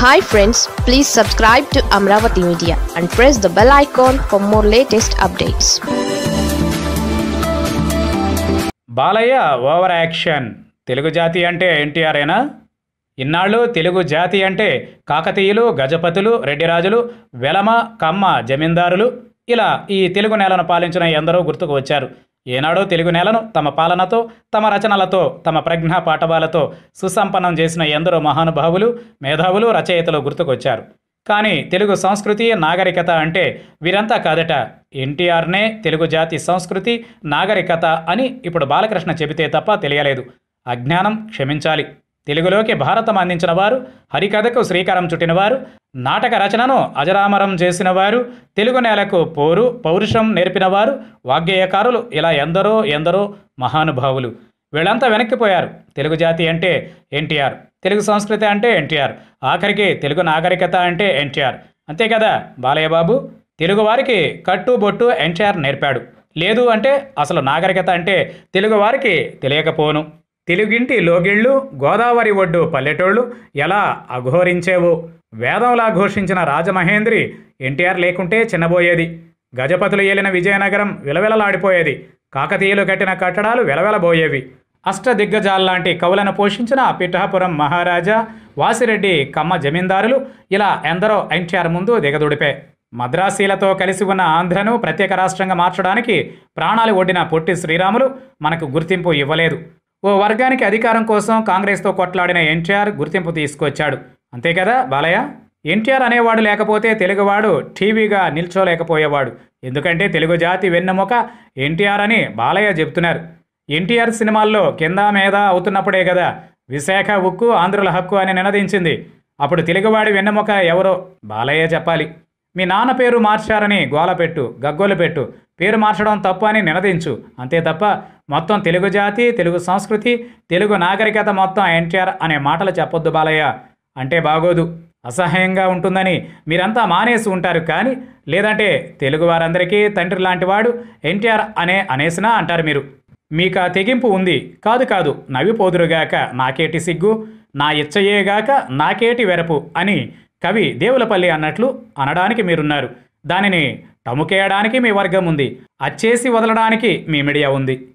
Hi friends please subscribe to Amaravati media and press the bell icon for more latest updates Balayya over action. Telugu జాతి అంటే ఎన్టీఆర్ఏనా ఇన్నాళ్ళు తెలుగు జాతి అంటే కాకతీయులు గజపతులు రెడ్డిరాజులు వెలమ కమ్మ జమీందారులు ఇలా ఈ తెలుగు నేలను పాలించిన ఎందరో గుర్తుకు వచ్చారు. ఏనాడో తెలుగు నేలను తమ పాలనతో తమ రచనలతో తమ ప్రజ్ఞా పాఠవాలతో సుసంపన్నం చేసిన ఎందరో మహానుభావులు మేధావులు రచయితలు గుర్తుకొచ్చారు. కానీ తెలుగు సంస్కృతి నాగరికత అంటే వీరంతా కాదట. ఎన్టీఆర్నే తెలుగు జాతి సంస్కృతి నాగరికత అని ఇప్పుడు బాలకృష్ణ చెబితే తప్ప తెలియలేదు. అజ్ఞానం క్షమించాలి. తెలుగులోకి భారతం అందించిన వారు హరికథకు శ్రీకారం చుట్టినవారు నాటక రచనను అజరామరం చేసినవారు తెలుగు నేలకు పోరు పౌరుషం నేర్పినవారు వాగ్గేయకారులు ఇలా ఎందరో ఎందరో మహానుభావులు. వీళ్ళంతా వెనక్కిపోయారు తెలుగు జాతి అంటే ఎన్టీఆర్. తెలుగు సంస్కృతి అంటే ఎన్టీఆర్. ఆఖరికి తెలుగు నాగరికత అంటే ఎన్టీఆర్. అంతే కదా బాలయ్య బాబు తెలుగువారికి కట్టుబొట్టు ఎన్టీఆర్ నేర్పాడు. లేదు అంటే అసలు నాగరికత అంటే తెలుగువారికి తెలియకపోను. తెలుగింటి లోగిళ్ళు గోదావరి ఒడ్డు పల్లెటూళ్ళు ఎలా అఘోరించేవో వేదంలా ఘోషించిన రాజమహేంద్రి ఎన్టీఆర్ లేకుంటే చిన్నబోయేది. గజపతులు ఏలిన విజయనగరం విలవిలలాడిపోయేది. కాకతీయులు కట్టిన కట్టడాలు వెలవెలబోయేవి. అష్టదిగ్గజాల్లాంటి కవులను పోషించిన పిఠాపురం మహారాజా వాసిరెడ్డి కమ్మ జమీందారులు ఇలా ఎందరో ఎన్టీఆర్ ముందు దిగదుడిపే. మద్రాసీలతో కలిసి ఉన్న ఆంధ్రను ప్రత్యేక రాష్ట్రంగా మార్చడానికి ప్రాణాలు ఒడ్డిన పొట్టి శ్రీరాములు మనకు గుర్తింపు ఇవ్వలేదు. ఓ వర్గానికి అధికారం కోసం కాంగ్రెస్తో కొట్లాడిన ఎన్టీఆర్ గుర్తింపు తీసుకొచ్చాడు. అంతే కదా బాలయ్య? ఎన్టీఆర్ అనేవాడు లేకపోతే తెలుగువాడు టీవీగా నిల్చోలేకపోయేవాడు. ఎందుకంటే తెలుగు జాతి వెన్నెముక ఎన్టీఆర్ అని బాలయ్య చెబుతున్నారు. ఎన్టీఆర్ సినిమాల్లో కింద మీద అవుతున్నప్పుడే కదా విశాఖ ఉక్కు ఆంధ్రుల హక్కు అని నినదించింది. అప్పుడు తెలుగువాడి వెన్నెముక ఎవరో బాలయ్య చెప్పాలి. మీ నాన్న పేరు మార్చారని గోల పెట్టు గగ్గోలు పెట్టు పేరు మార్చడం తప్పు అని నినదించు. అంతే తప్ప మొత్తం తెలుగు జాతి తెలుగు సంస్కృతి తెలుగు నాగరికత మొత్తం ఎన్టీఆర్ అనే మాటలు చెప్పొద్దు బాలయ్య. అంటే బాగోదు. అసహ్యంగా ఉంటుందని మీరంతా మానేసి ఉంటారు కానీ లేదంటే తెలుగు వారందరికీ తండ్రి లాంటివాడు ఎన్టీఆర్ అనే అనేసినా అంటారు మీరు. మీకు ఆ తెగింపు ఉంది. కాదు కాదు నవ్విపోదురుగాక నాకేటి సిగ్గు? నా ఇచ్చయేగాక నాకేటి వెరపు? అని కవి దేవులపల్లి అన్నట్లు అనడానికి మీరున్నారు. దానిని టముకేయడానికి మీ వర్గం ఉంది. అచ్చేసి వదలడానికి మీ మీడియా ఉంది.